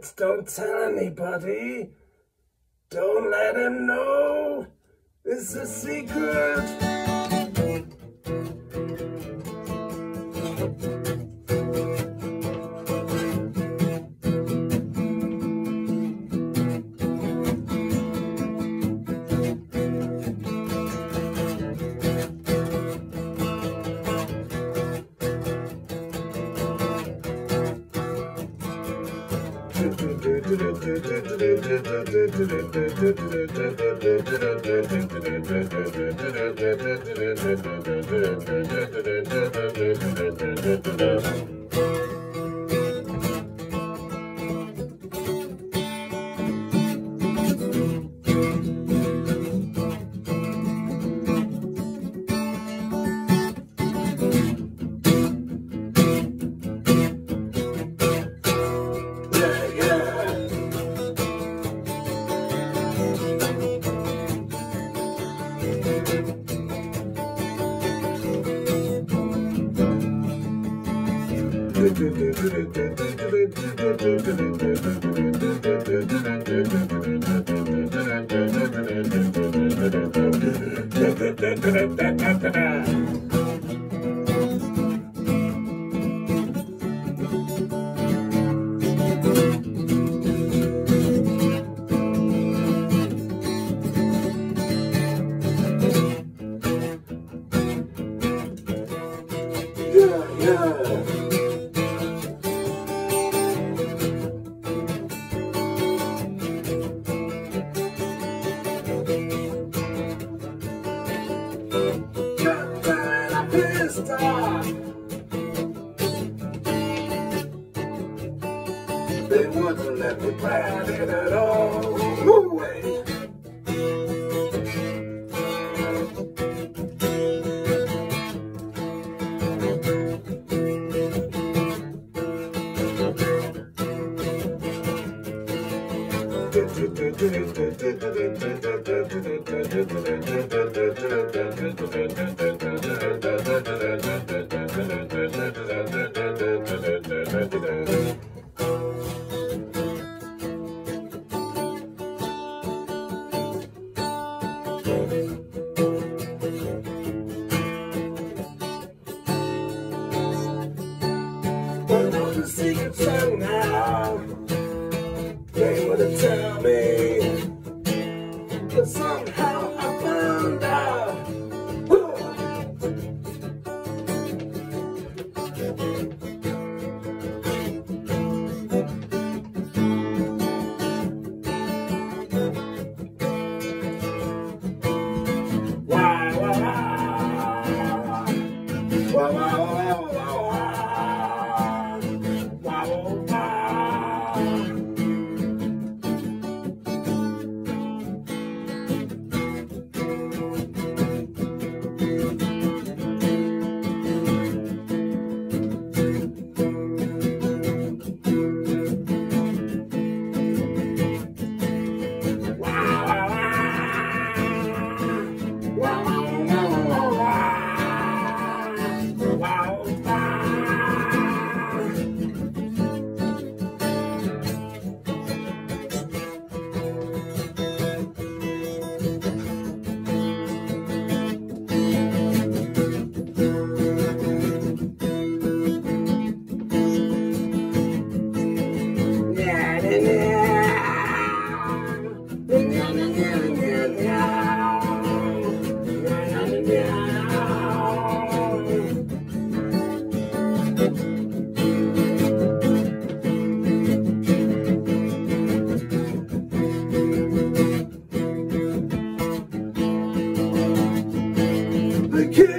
Don't tell anybody. Don't let him know. It's a secret. Yeah, yeah. Wouldn't let me plan it at all. No way. The secret somehow. They would tell me, but somehow The king